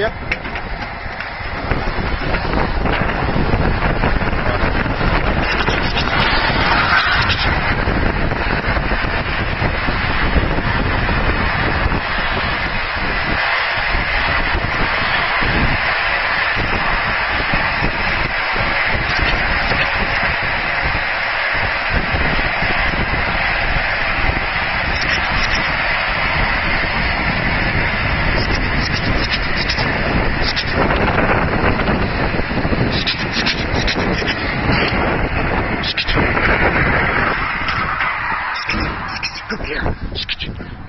gracias. Come here.